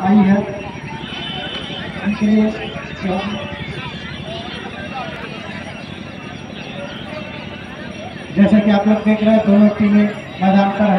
आई है उनके लिए जैसा कि आप लोग देख रहे हैं, दोनों टीमें मैदान पर है।